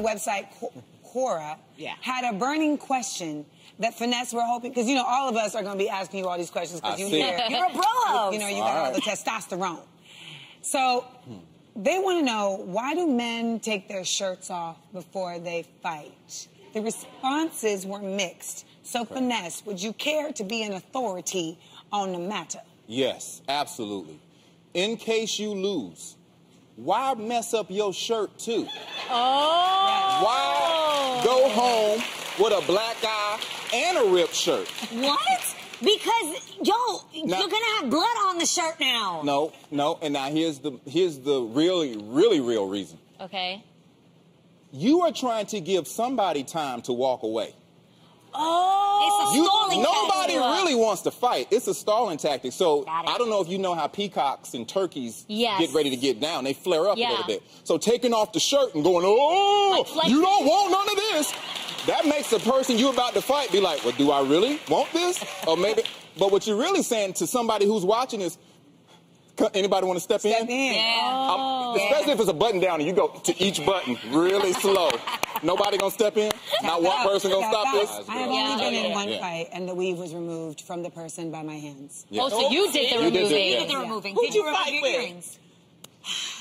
the website Quora Yeah. had a burning question that Finesse we're hoping, because you know all of us are going to be asking you all these questions because you hear you're a bro. you know, you got all All the testosterone. So they want to know why do men take their shirts off before they fight? The responses were mixed. So Finesse, would you care to be an authority on the matter? Yes, absolutely. In case you lose, why mess up your shirt too? Oh. Why go home with a black eye and a ripped shirt? What? Because yo, Now- you're gonna have blood on the shirt now. No, no. And now here's the here's the really, really real reason. Okay. You are trying to give somebody time to walk away. Oh, it's a You, nobody tactic. really wants to fight. It's a stalling tactic. So I don't know if you know how peacocks and turkeys Yes. get ready to get down. They flare up Yeah. a little bit. So taking off the shirt and going, oh, Like- like- you don't want none of this. That makes the person you about to fight be like, well, do I really want this? Or maybe, but what you're really saying to somebody who's watching is, anybody want to step, Step in? in. I'm- oh. especially if it's a button down and you go to each button really slow. Nobody gonna step in? Not one person gonna stop this? I have only been in one fight, and the weave was removed from the person by my hands. Oh, oh, so you did the You removing. You did the removing. Who'd Did you fight with?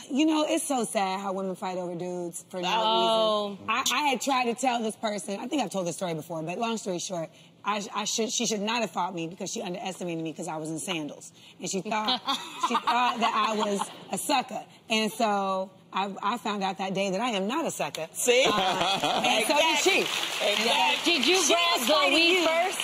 You know, it's so sad how women fight over dudes for no Oh. reason. I, I had tried to tell this person, I think I've told this story before, but long story short, I, I should, she should not have fought me because she underestimated me because I was in sandals. And she thought, she thought that I was a sucker. And so I, I found out that day that I am not a sucker. See? Uh, and so did she. Exactly. Did you She grab the weed you. first?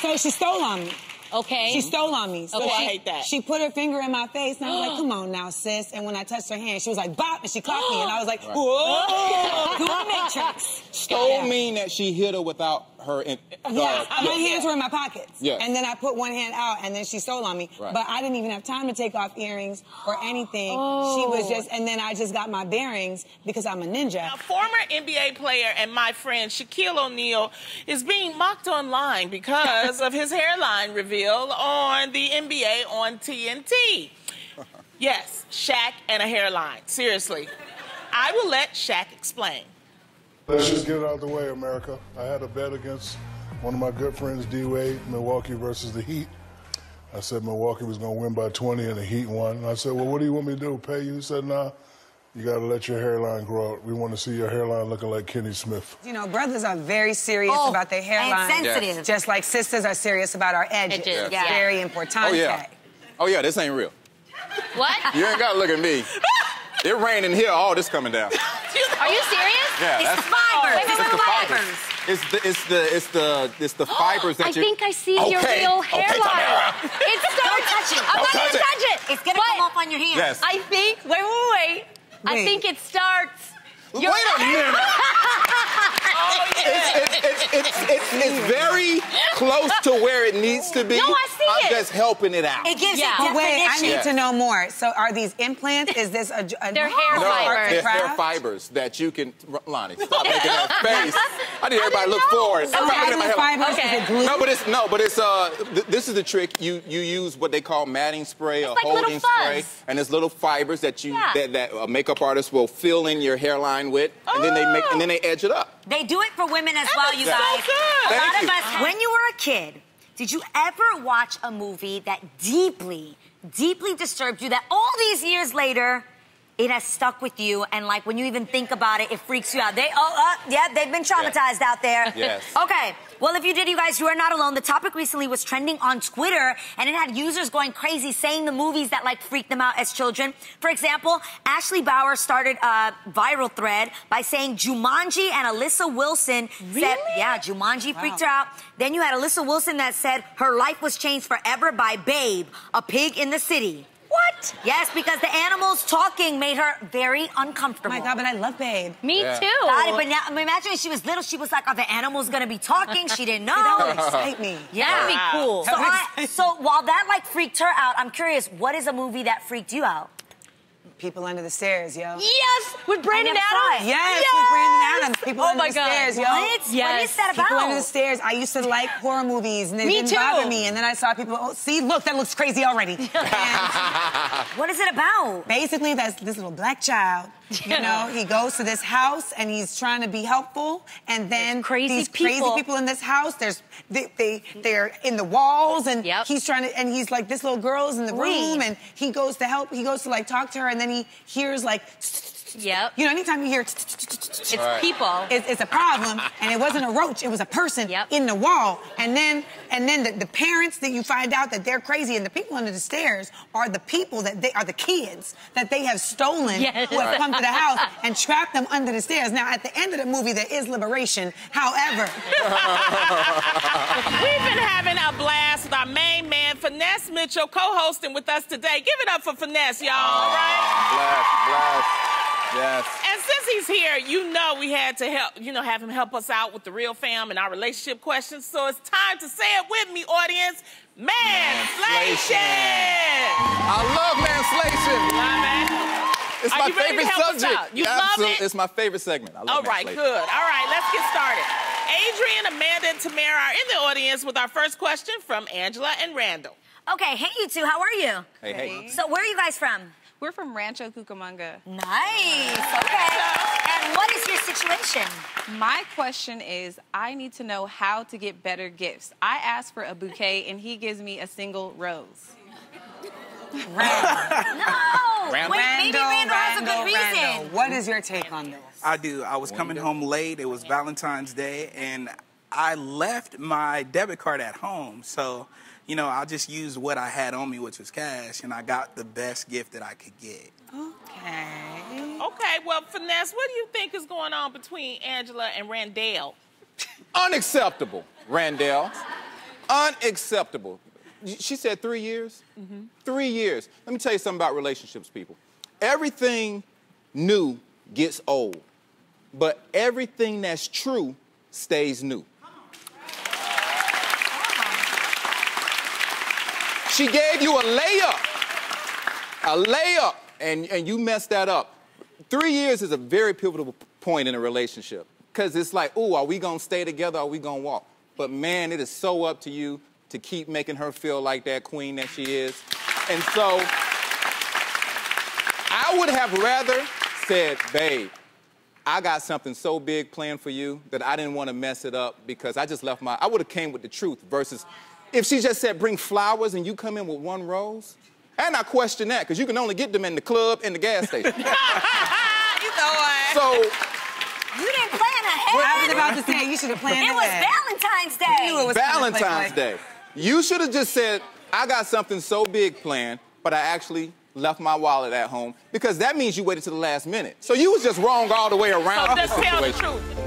So she stole on me. Okay. She stole on me. So Okay. she, I hate that. She put her finger in my face, and I was like, "Come on now, sis." And when I touched her hand, she was like, "Bop!" and she clocked me, and I was like, "Whoa!" Do matrix. Stole Yeah. mean that she hit her without her. In, uh, Yeah, my yeah. hands were in my pockets. Yeah. And then I put one hand out, and then she stole on me. Right. But I didn't even have time to take off earrings or anything. She Oh. was just, and then I just got my bearings because I'm a ninja. A former NBA player and my friend Shaquille O'Neal is being mocked online because of his hairline reveal on the NBA on TNT. Yes, Shaq and a hairline. Seriously. I will let Shaq explain. Let's just get it out of the way, America. I had a bet against one of my good friends, D Wade, Milwaukee versus the Heat. I said Milwaukee was going to win by 20 and the Heat won. And I said, Well, what do you want me to do? Pay you? He said, Nah, you got to let your hairline grow out. We want to see your hairline looking like Kenny Smith. You know, brothers are very serious Oh, about their and hairline. sensitive. Just like sisters are serious about our edges. Edges, It's yeah. very important. Oh yeah. Oh yeah. This ain't real. What? You ain't gotta look at me. It raining here. All this coming down. Are you serious? Yeah, It's that's fibers. Wait, wait, it's wait, the wait. fibers. It's the it's the it's the it's the fibers that I you. think I see okay. your real Okay, hairline. Tamera. It starts. touch it. I'm Don't not touch gonna it. touch it. It's going to But come off on your hand. Yes. I think. Wait, wait, wait. I think it starts. Wait a minute. It's, it's, it's, it's, it's very close to where it needs to be. No, I see I'm it. just helping it out. It gives Yeah. it But wait, I definition. need to know more. So, are these implants? Is this a? a They're hair no, fibers. they're, they're fibers that you can. Loni, stop making that face. I need everybody to look know. forward. So Stop how looking at my hairline. fibers? Okay. Is glue? No, but it's no, but it's uh. Th- this is the trick. You you use what they call matting spray or like holding spray, and there's little fibers that you Yeah. that that a makeup artist will fill in your hairline with, and then they make and then they edge it up. They do it for women as well, you Yeah. guys. So good. A Thank lot you. of us, when you were a kid, did you ever watch a movie that deeply, deeply disturbed you that all these years later, it has stuck with you and like when you even think about it, it freaks you out. They, oh, uh, yeah, they've been traumatized out there. Yes. Okay. Well, if you did, you guys, you are not alone. The topic recently was trending on Twitter, and it had users going crazy saying the movies that like freaked them out as children. For example, Ashley Bauer started a viral thread by saying Jumanji and Alyssa Wilson said, Really? "Yeah, Jumanji freaked her out." Then you had Alyssa Wilson that said her life was changed forever by Babe, a pig in the city. What? Yes, because the animals talking made her very Oh uncomfortable. my God, but I love Babe. Me Yeah. too. Got it, but now I mean, imagine when she was little, she was like, "Are the animals gonna be talking?" She didn't know. That would excite me. Yeah, That'd be cool. So, I, so while that like freaked her out, I'm curious, what is a movie that freaked you out? People under the stairs, yo. Yes, with Brandon I never saw Adams. it. Yes, with Brandon Adams. People Oh under my the God. stairs, yo. What? What Yes. is that about? People under the stairs. I used to like horror movies, and they Me didn't too. bother me. And then I saw people. Oh, see, look, that looks crazy already. and What is it about? basically, that's this little black child. You know, he goes to this house and he's trying to be helpful, and then There's crazy these people. crazy people in this house. There's they, they they're in the walls, and Yep. he's trying to, and he's like, this little girl's in the room, and he goes to help. He goes to like talk to her, and then he hears like. Yep. You know, anytime you hear It's people. it's, it's a problem, and it wasn't a roach; it was a person Yep. in the wall. And then, and then the, the parents that you find out that they're crazy, and the people under the stairs are the people that they are the kids that they have stolen, Yes. who have come to the house and trapped them under the stairs. Now, at the end of the movie, there is liberation. However, We've been having a blast with our main man, Finesse Mitchell, co-hosting with us today. Give it up for Finesse, y'all, all right? Blast, blast. Yes. And since he's here, you know we had to help, you know, have him help us out with the real fam and our relationship questions. So it's time to say it with me, audience. Manslation! I love manslation. My man. It's Are my you ready to favorite help us subject. out? You love it? It's my favorite segment. I love it. All right, good. All right, let's get started. Adrienne, Amanda, and Tamera are in the audience with our first question from Angela and Randall. Okay, hey you two, how are you? Hey, hey. So where are you guys from? We're from Rancho Cucamonga. Nice. Okay. And what is your situation? My question is I need to know how to get better gifts. I ask for a bouquet and he gives me a single rose. Randall. No. Randall. Wait, maybe Randall has a good reason. What is your take on this? I do. I was coming home late. It was Valentine's Day, and I left my debit card at home. So, you know, I just used what I had on me, which was cash, and I got the best gift that I could get. Okay. Okay, well, Finesse, what do you think is going on between Angela and Randall? Unacceptable, Randall. Unacceptable. She said three years? Mm-hmm. Three years. Let me tell you something about relationships, people. Everything new gets old, but everything that's true stays new. She gave you a layup, a layup, and, and you messed that up. Three years is a very pivotal point in a relationship because it's like, oh, are we gonna stay together? Or are we gonna walk? But man, it is so up to you to keep making her feel like that queen that she is. And so I would have rather said, babe, I got something so big planned for you that I didn't want to mess it up because I just left my. I would have came with the truth versus if she just said bring flowers and you come in with one rose. And I question that because you can only get them in the club and the gas station. you know what? so You didn't plan ahead. I was about to say you should have planned it was. Valentine's Day. You knew it was Valentine's Playboy. Day, you should have just said I got something so big planned, but I actually left my wallet at home because that means you waited to the last minute. So you was just wrong all the way around so this just tell the truth.